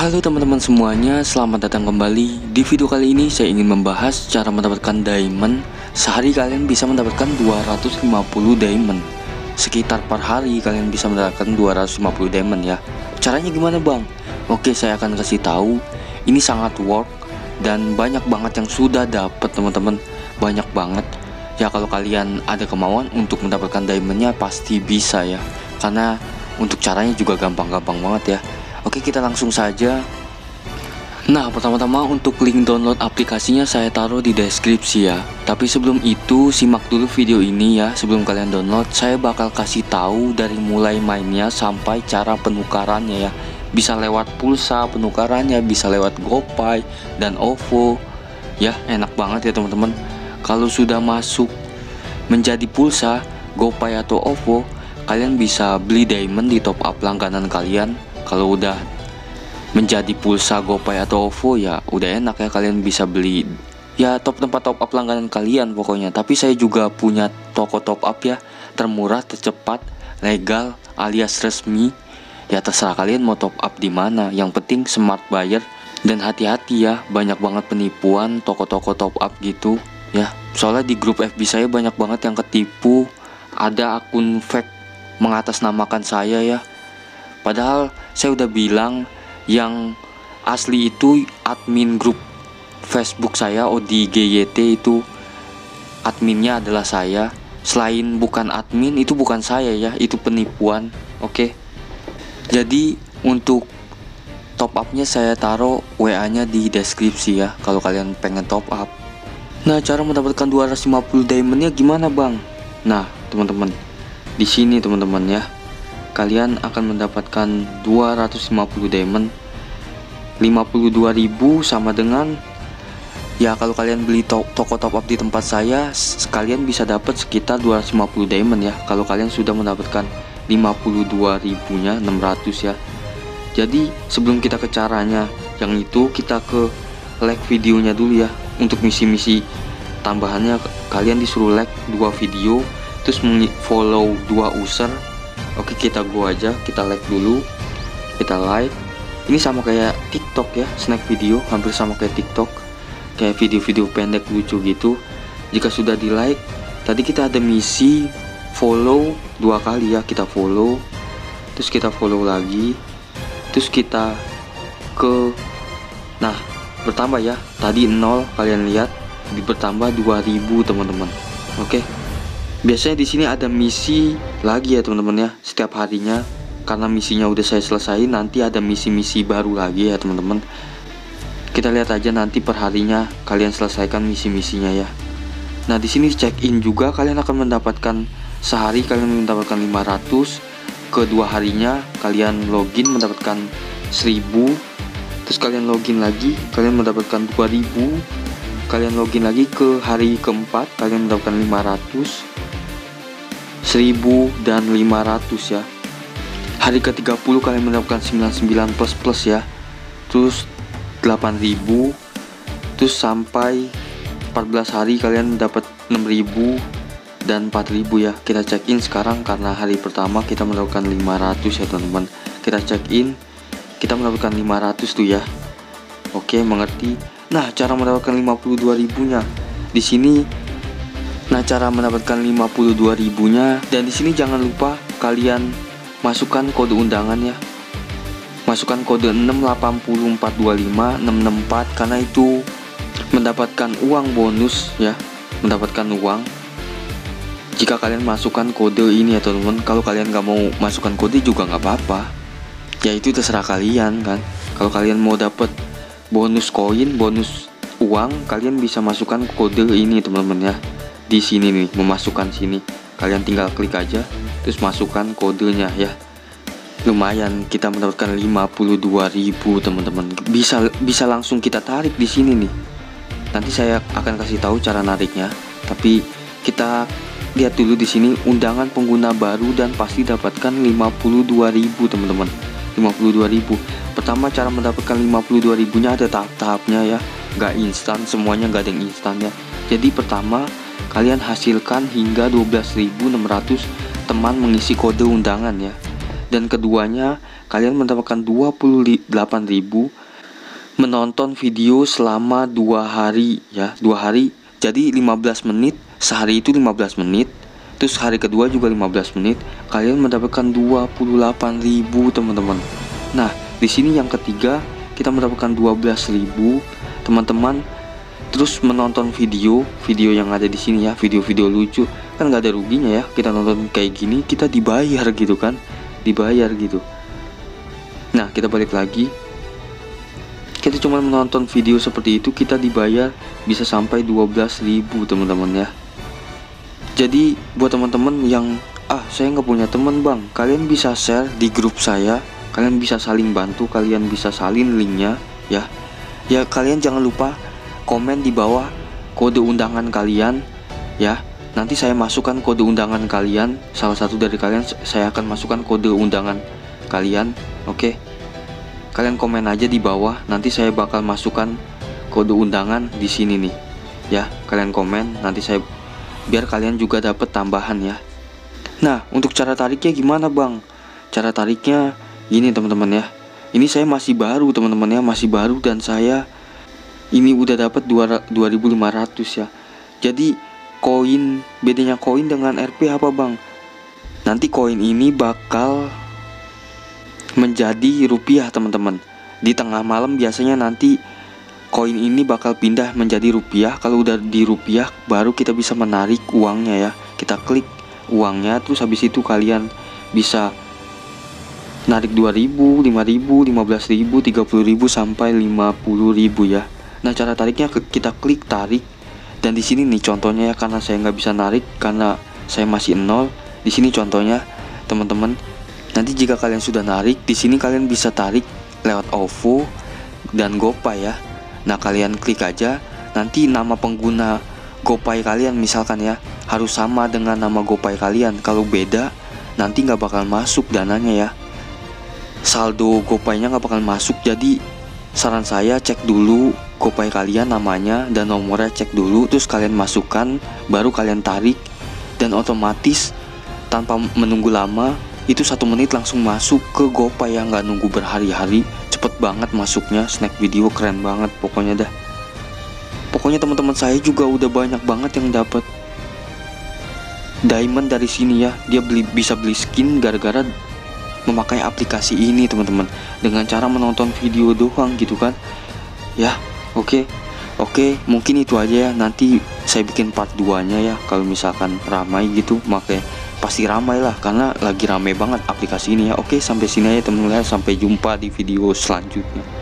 Halo teman-teman semuanya, selamat datang kembali. Di video kali ini saya ingin membahas cara mendapatkan diamond. Sehari kalian bisa mendapatkan 250 diamond. Sekitar per hari kalian bisa mendapatkan 250 diamond ya. Caranya gimana, Bang? Oke, saya akan kasih tahu. Ini sangat work dan banyak banget yang sudah dapat teman-teman. Banyak banget. Ya kalau kalian ada kemauan untuk mendapatkan diamondnya pasti bisa ya. Karena untuk caranya juga gampang-gampang banget ya Oke kita langsung saja. Nah pertama-tama untuk link download aplikasinya saya taruh di deskripsi ya. Tapi sebelum itu simak dulu video ini ya. Sebelum kalian download saya bakal kasih tahu dari mulai mainnya sampai cara penukarannya ya. Bisa lewat pulsa penukarannya, bisa lewat GoPay dan OVO. Ya enak banget ya teman-teman. Kalau sudah masuk menjadi pulsa GoPay atau OVO Kalian bisa beli diamond di top up langganan kalian kalau udah menjadi pulsa GoPay atau OVO ya udah enak ya kalian bisa beli. Ya top tempat top up langganan kalian pokoknya. Tapi saya juga punya toko top up ya. Termurah tercepat legal alias resmi. Ya terserah kalian mau top up di mana. Yang penting smart buyer. Dan hati-hati ya banyak banget penipuan toko-toko top up gitu. Ya soalnya di grup FB saya banyak banget yang ketipu. Ada akun fake mengatasnamakan saya ya Padahal saya udah bilang yang asli itu admin grup Facebook saya ODGYT itu adminnya adalah saya. Selain bukan admin itu bukan saya ya, itu penipuan. Oke. Jadi untuk top upnya saya taruh WA-nya di deskripsi ya kalau kalian pengen top up. Nah, cara mendapatkan 250 diamondnya gimana, Bang? Nah, teman-teman. Di sini teman-teman ya kalian akan mendapatkan 250 diamond 52.000 sama dengan ya kalau kalian beli to toko top up di tempat saya sekalian bisa dapat sekitar 250 diamond ya kalau kalian sudah mendapatkan 52 ribunya 600 ya. Jadi sebelum kita ke caranya yang itu kita ke like videonya dulu ya. Untuk misi-misi tambahannya kalian disuruh like dua video terus follow dua user Oke kita go aja kita like dulu kita like. Ini sama kayak TikTok ya snack video hampir sama kayak TikTok. Kayak video-video pendek lucu gitu. Jika sudah di like tadi kita ada misi follow dua kali ya kita follow. Terus kita follow lagi. Terus kita ke nah bertambah ya. Tadi nol kalian lihat. Bertambah 2000 teman-teman. Oke? okay? Biasanya di sini ada misi lagi ya teman-teman ya setiap harinya. Karena misinya udah saya selesai nanti ada misi-misi baru lagi ya teman-teman. Kita lihat aja nanti perharinya kalian selesaikan misi-misinya ya. Nah di sini check in juga kalian akan mendapatkan sehari kalian mendapatkan 500 kedua harinya kalian login mendapatkan 1000 terus kalian login lagi kalian mendapatkan 2000 kalian login lagi ke hari keempat kalian mendapatkan 500 1000 dan 500 ya. Hari ke-30 kalian mendapatkan 99 plus plus ya. Terus 8000 terus sampai 14 hari kalian dapat 6000 dan 4000 ya. Kita check in sekarang karena hari pertama kita mendapatkan 500 ya teman-teman. Kita check in kita mendapatkan 500 tuh ya. Oke mengerti? Nah cara mendapatkan 52 ribunya. Di sini Nah, cara mendapatkan 52 ribunya dan di sini jangan lupa kalian masukkan kode undangan ya. Masukkan kode 68425 karena itu mendapatkan uang bonus ya, mendapatkan uang. Jika kalian masukkan kode ini ya teman-teman, kalau kalian nggak mau masukkan kode juga nggak apa-apa. Ya itu terserah kalian kan. Kalau kalian mau dapat bonus koin, bonus uang, kalian bisa masukkan kode ini teman-teman ya di sini nih memasukkan sini. Kalian tinggal klik aja terus masukkan kodenya ya. Lumayan kita mendapatkan 52.000 teman-teman. Bisa bisa langsung kita tarik di sini nih. Nanti saya akan kasih tahu cara nariknya tapi kita lihat dulu di sini undangan pengguna baru dan pasti dapatkan 52.000 teman-teman. 52.000 pertama cara mendapatkan 52.000 nya ada tahap-tahapnya ya. Nggak instan semuanya nggak ada yang instan ya. Jadi pertama kalian hasilkan hingga 12.600 teman mengisi kode undangan ya. Dan keduanya kalian mendapatkan 28.000 menonton video selama dua hari ya. Dua hari jadi 15 menit. Sehari itu 15 menit. Terus hari kedua juga 15 menit. Kalian mendapatkan 28.000 teman-teman. Nah di sini yang ketiga kita mendapatkan 12.000 teman-teman terus menonton video video yang ada di sini ya video-video lucu. Kan nggak ada ruginya ya kita nonton kayak gini kita dibayar gitu kan dibayar gitu. Nah kita balik lagi. Kita cuma menonton video seperti itu kita dibayar bisa sampai 12.000 teman-teman ya. Jadi buat teman-teman yang ah saya nggak punya teman bang. Kalian bisa share di grup saya kalian bisa saling bantu kalian bisa salin linknya ya. Ya kalian jangan lupa komen di bawah kode undangan kalian ya. Nanti saya masukkan kode undangan kalian, salah satu dari kalian saya akan masukkan kode undangan kalian. Oke. Kalian komen aja di bawah, nanti saya bakal masukkan kode undangan di sini nih. Ya, kalian komen nanti saya biar kalian juga dapat tambahan ya. Nah, untuk cara tariknya gimana, Bang? Cara tariknya gini, teman-teman ya. Ini saya masih baru, teman-teman ya, masih baru dan saya ini udah dapat 2500 ya. Jadi koin bedanya koin dengan RP apa bang? Nanti koin ini bakal menjadi rupiah teman-teman. Di tengah malam biasanya nanti koin ini bakal pindah menjadi rupiah. Kalau udah di rupiah baru kita bisa menarik uangnya ya. Kita klik uangnya terus habis itu kalian bisa narik 2000, 5000, 15000, 30000 sampai 50000 ya Nah cara tariknya kita klik tarik dan di sini nih contohnya ya karena saya nggak bisa narik karena saya masih nol. Di sini contohnya teman-teman. Nanti jika kalian sudah narik di sini kalian bisa tarik lewat OVO dan GoPay ya. Nah kalian klik aja nanti nama pengguna GoPay kalian misalkan ya harus sama dengan nama GoPay kalian. Kalau beda nanti nggak bakal masuk dananya ya. Saldo GoPay-nya nggak bakal masuk jadi saran saya cek dulu GoPay kalian namanya dan nomornya cek dulu terus kalian masukkan baru kalian tarik dan otomatis tanpa menunggu lama itu satu menit langsung masuk ke GoPay yang nggak nunggu berhari-hari. Cepet banget masuknya snack video keren banget pokoknya dah. Pokoknya teman-teman saya juga udah banyak banget yang dapat diamond dari sini ya. Dia beli bisa beli skin gara-gara memakai aplikasi ini teman-teman. Dengan cara menonton video doang gitu kan. Ya Oke, oke, mungkin itu aja ya. Nanti saya bikin part 2 nya ya. Kalau misalkan ramai gitu, makanya pasti ramai lah karena lagi ramai banget aplikasi ini ya. Oke, sampai sini aja teman-teman. Sampai jumpa di video selanjutnya.